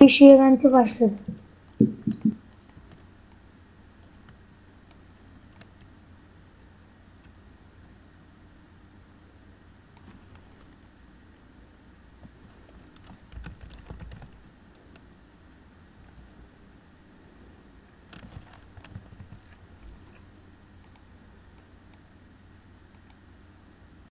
kişi eventi başladı.